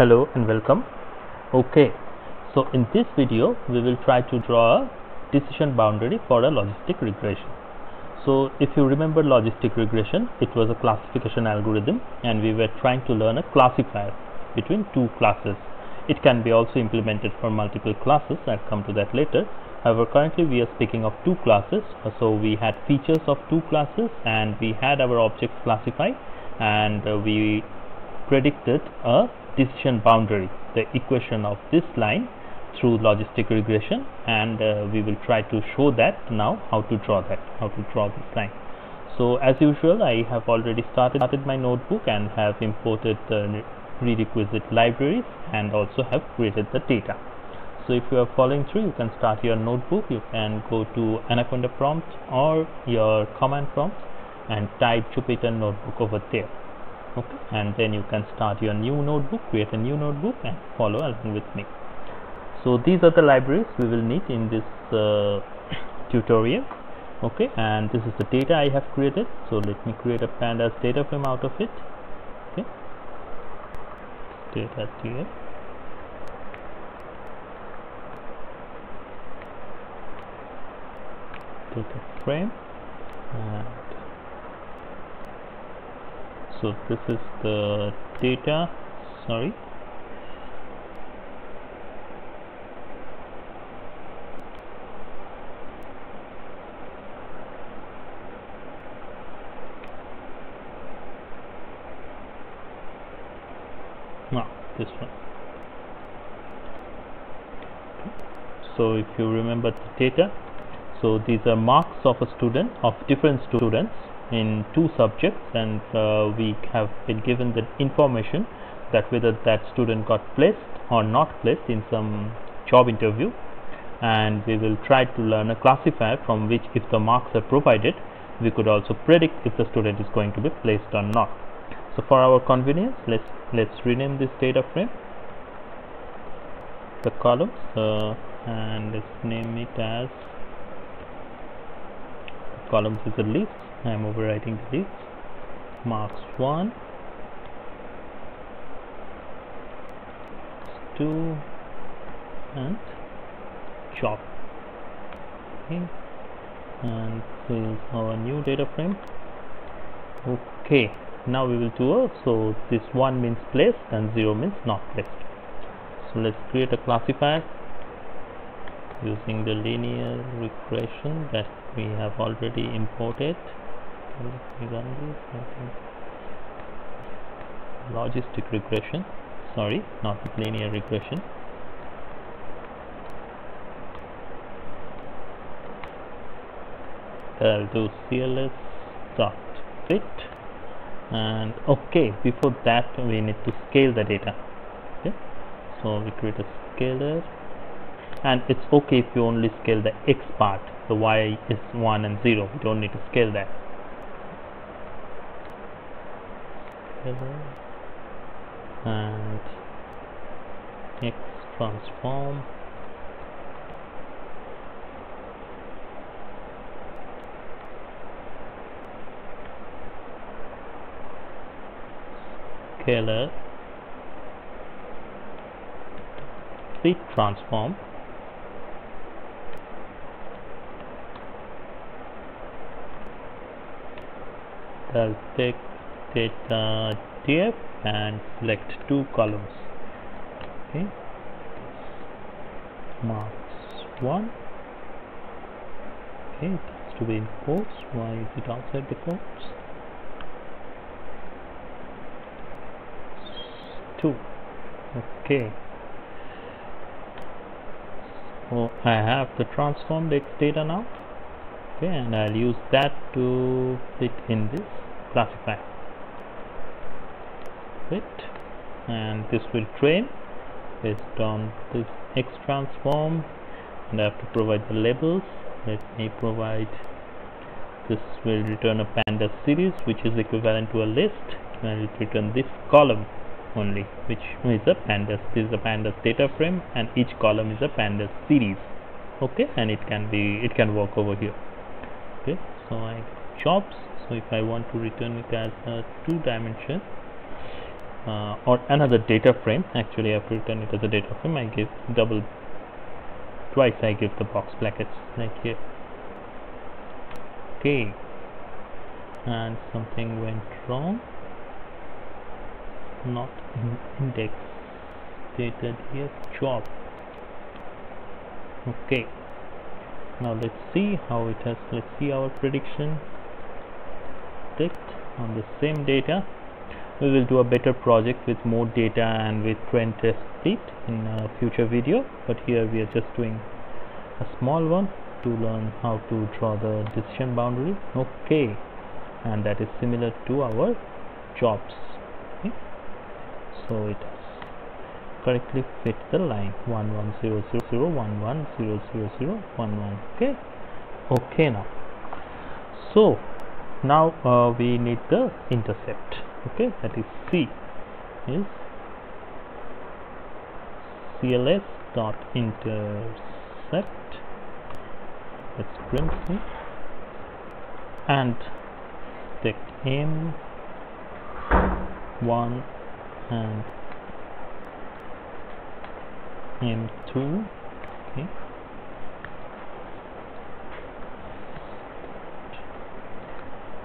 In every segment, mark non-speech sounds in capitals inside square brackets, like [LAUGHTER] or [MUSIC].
hello and welcome. Okay so in this video we will try to draw a decision boundary for a logistic regression. So if you remember logistic regression it was a classification algorithm and we were trying to learn a classifier between two classes. It can be also implemented for multiple classes i'll come to that later. However currently we are speaking of two classes. So we had features of two classes and we had our objects classified and we predicted a decision boundary the equation of this line through logistic regression and uh, we will try to show that now how to draw that how to draw this line. So as usual I have already started, started my notebook and have imported the prerequisite libraries and also have created the data. So if you are following through you can start your notebook. You can go to anaconda prompt or your command prompt and type Jupyter notebook over there okay and then you can start your new notebook create a new notebook and follow along with me. So these are the libraries we will need in this uh, [COUGHS] tutorial okay? And this is the data I have created. So let me create a pandas data frame out of it okay? Data here. Data frame. And so this is the data. Sorry. No this one. So if you remember the data so these are marks of a student of different students in two subjects and uh, we have been given the information that whether that student got placed or not placed in some job interview. And we will try to learn a classifier from which if the marks are provided we could also predict if the student is going to be placed or not. So for our convenience let's let's rename this data frame. The columns uh, and let's name it as columns is a list I am overwriting the list marks 1 2 and chop okay. And this is our new data frame. Okay. Now we will do a so this 1 means placed and 0 means not placed. So let's create a classifier using the linear regression that we have already imported. Let me run this logistic regression sorry not linear regression. I'll do cls dot fit and okay before that we need to scale the data. Okay? So we create a scaler and it's okay if you only scale the x part the y is 1 and 0 we don't need to scale that. And x transform. Scaler. Fit transform I'll take data df and select two columns. Okay. Marks 1 okay it has to be in quotes. Why is it outside the quotes? 2 okay. So I have the transformed data now. Okay and I'll use that to fit in this classifier it and this will train based on this x transform. And I have to provide the labels. Let me provide this will return a pandas series which is equivalent to a list. And it will return this column only which is a pandas this is a pandas data frame and each column is a pandas series. Okay? And it can be it can work over here. Okay? So I jobs so if I want to return it as a two dimension uh, or another data frame actually I've written it as a data frame I give double twice I give the box brackets like here. Okay. And something went wrong. Not in index data here. Job. Okay. Now let's see how it has let's see our prediction predict on the same data. We will do a better project with more data and with train test it in a future video but here we are just doing a small one to learn how to draw the decision boundary. Okay and that is similar to our jobs. Okay. so it correctly fit the line. 110001100011 okay okay now. So now uh, we need the intercept. Okay that is c. Is cls dot intercept. Let's print C. And take m1 and m2 okay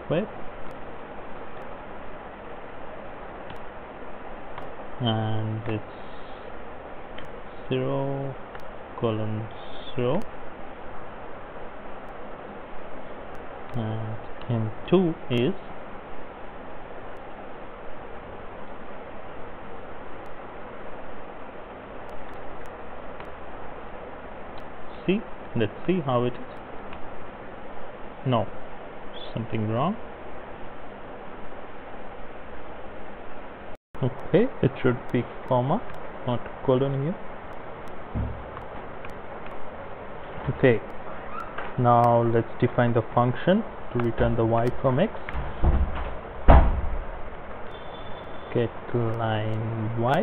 web and it's 0 colon 0 and m2 is see let's see how it is. No something wrong. Okay it should be comma not colon here. Okay now let's define the function to return the y from x. Get line y.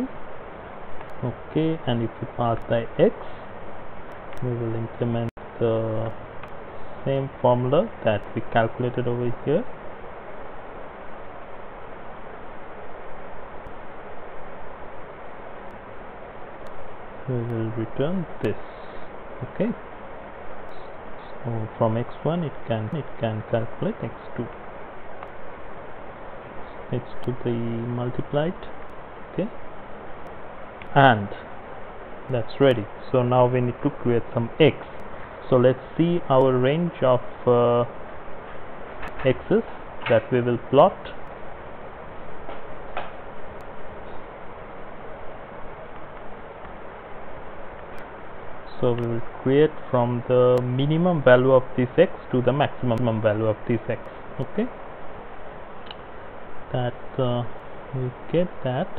Okay and if we pass the x we will implement the same formula that we calculated over here. We will return this okay? So from x1 it can it can calculate x2 x2 the multiplied okay? And that's ready. So now we need to create some x so let's see our range of uh, x's that we will plot. So we will create from the minimum value of this x to the maximum value of this x. Okay? That uh, we get that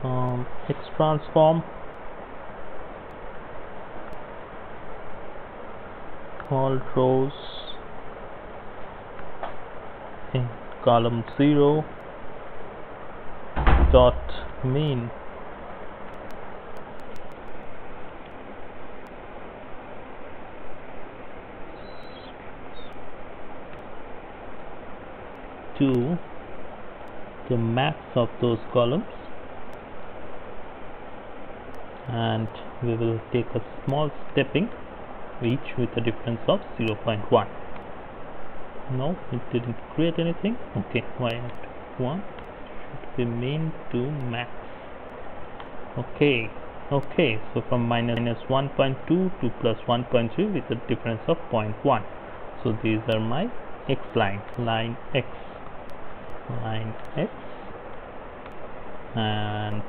from x transform all rows in column 0 dot mean. To the max of those columns. And we will take a small stepping each with a difference of 0.1 no it didn't create anything. Okay y at 1 should be mean to max. Okay okay so from minus, minus 1.2 to plus 1.3 with a difference of 0.1 so these are my x line line x line x and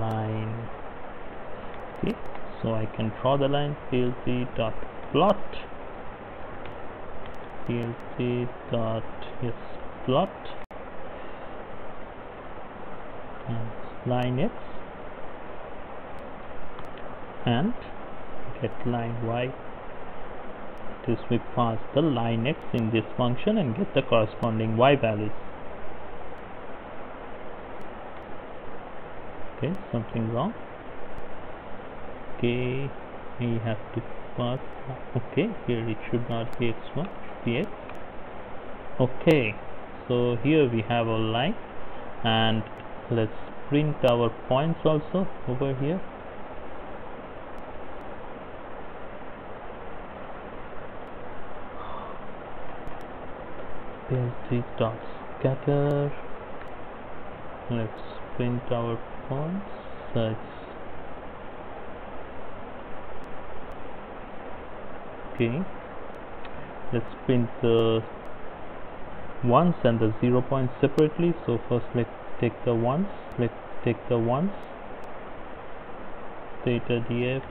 line okay so I can draw the line plt dot plot. Plt dot yes plot. And line x. And get line y. This we pass the line x in this function and get the corresponding y values. Okay something wrong okay we have to pass. Okay here it should not be x1 be x okay so here we have a line and let's print our points also over here. These dots scatter. Let's print our points. Such okay. Let's print uh, the ones and the zero points separately. So first let's take the ones. Let's take the ones. Data df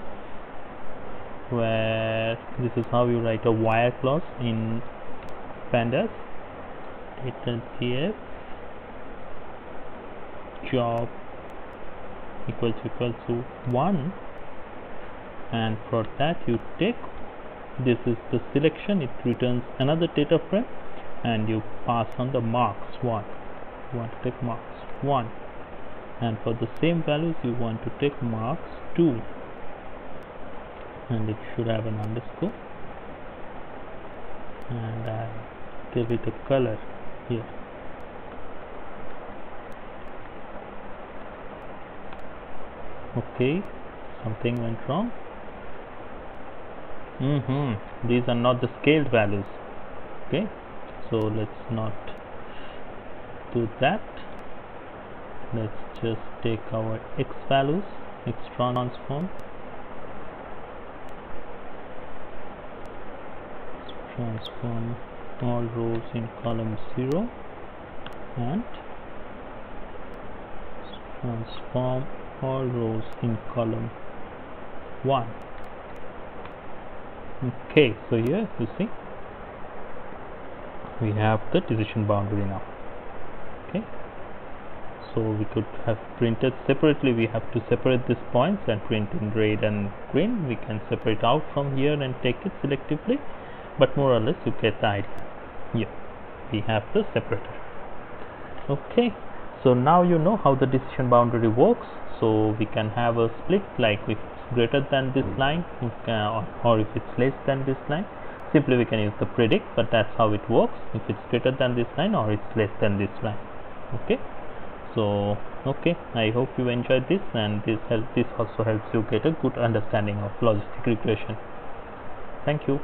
where this is how you write a where clause in pandas. Data df job equals equals to 1 and for that you take this is the selection. It returns another data frame and you pass on the marks. 1 you want to take marks. 1 and for the same values you want to take marks. 2 and it should have an underscore. And I give it a color here. Okay. Something went wrong mm -hmm. these are not the scaled values. Okay. So let's not do that. Let's just take our x values x transform. Transform all rows in column 0 and transform all rows in column 1 okay so here you see we have the decision boundary now. Okay so we could have printed separately. We have to separate these points and print in red and green. We can separate out from here and take it selectively. But more or less you get the idea. Here we have the separator. Okay so now you know how the decision boundary works. So we can have a split like if greater than this line or if it's less than this line simply we can use the predict but that's how it works. If it's greater than this line or it's less than this line. Okay? So okay i hope you enjoyed this and this help this also helps you get a good understanding of logistic regression. Thank you